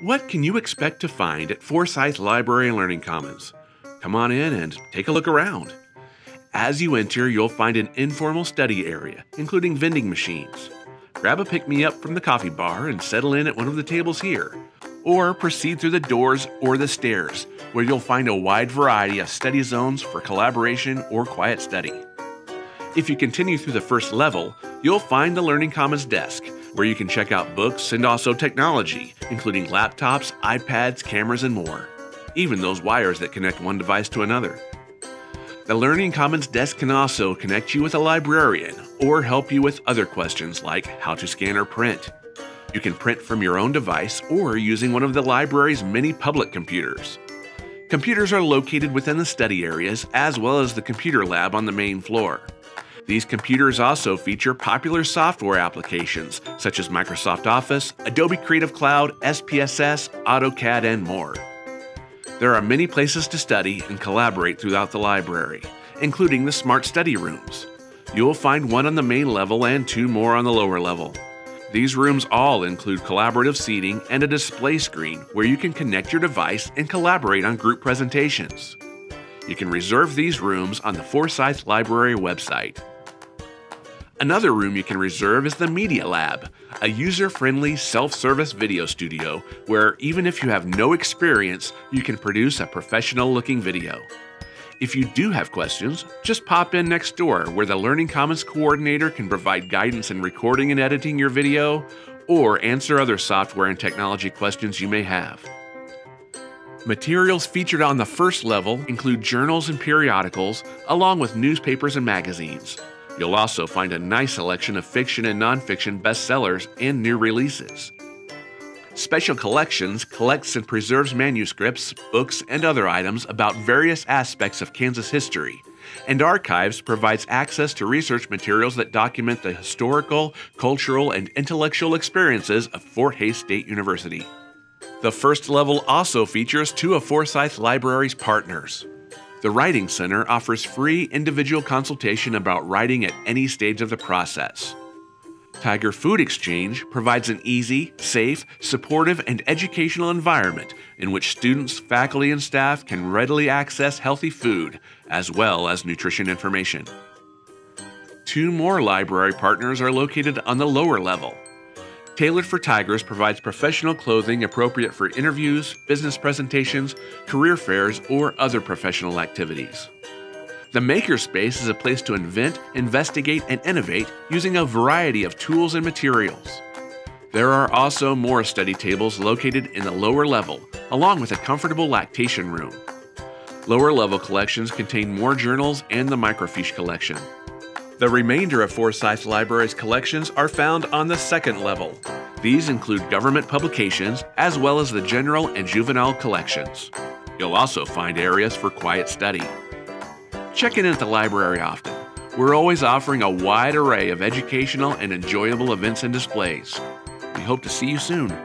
What can you expect to find at Forsyth Library and Learning Commons? Come on in and take a look around. As you enter, you'll find an informal study area, including vending machines. Grab a pick me up from the coffee bar and settle in at one of the tables here. Or proceed through the doors or the stairs, where you'll find a wide variety of study zones for collaboration or quiet study. If you continue through the first level, you'll find the Learning Commons desk, where you can check out books and also technology, including laptops, iPads, cameras, and more. Even those wires that connect one device to another. The Learning Commons desk can also connect you with a librarian or help you with other questions like how to scan or print. You can print from your own device or using one of the library's many public computers. Computers are located within the study areas as well as the computer lab on the main floor. These computers also feature popular software applications such as Microsoft Office, Adobe Creative Cloud, SPSS, AutoCAD, and more. There are many places to study and collaborate throughout the library, including the Smart Study Rooms. You will find one on the main level and two more on the lower level. These rooms all include collaborative seating and a display screen where you can connect your device and collaborate on group presentations. You can reserve these rooms on the Forsyth Library website. Another room you can reserve is the Media Lab, a user friendly self service video studio where, even if you have no experience, you can produce a professional looking video. If you do have questions, just pop in next door where the Learning Commons coordinator can provide guidance in recording and editing your video or answer other software and technology questions you may have. Materials featured on the first level include journals and periodicals, along with newspapers and magazines. You'll also find a nice selection of fiction and nonfiction bestsellers and new releases. Special Collections collects and preserves manuscripts, books, and other items about various aspects of Kansas history. And Archives provides access to research materials that document the historical, cultural, and intellectual experiences of Fort Hays State University. The first level also features two of Forsyth Library's partners. The Writing Center offers free individual consultation about writing at any stage of the process. Tiger Food Exchange provides an easy, safe, supportive, and educational environment in which students, faculty, and staff can readily access healthy food as well as nutrition information. Two more library partners are located on the lower level. Tailored for Tigers provides professional clothing appropriate for interviews, business presentations, career fairs, or other professional activities. The Makerspace is a place to invent, investigate, and innovate using a variety of tools and materials. There are also more study tables located in the lower level, along with a comfortable lactation room. Lower level collections contain more journals and the microfiche collection. The remainder of Forsyth Library's collections are found on the second level. These include government publications as well as the general and juvenile collections. You'll also find areas for quiet study. Check in at the library often. We're always offering a wide array of educational and enjoyable events and displays. We hope to see you soon.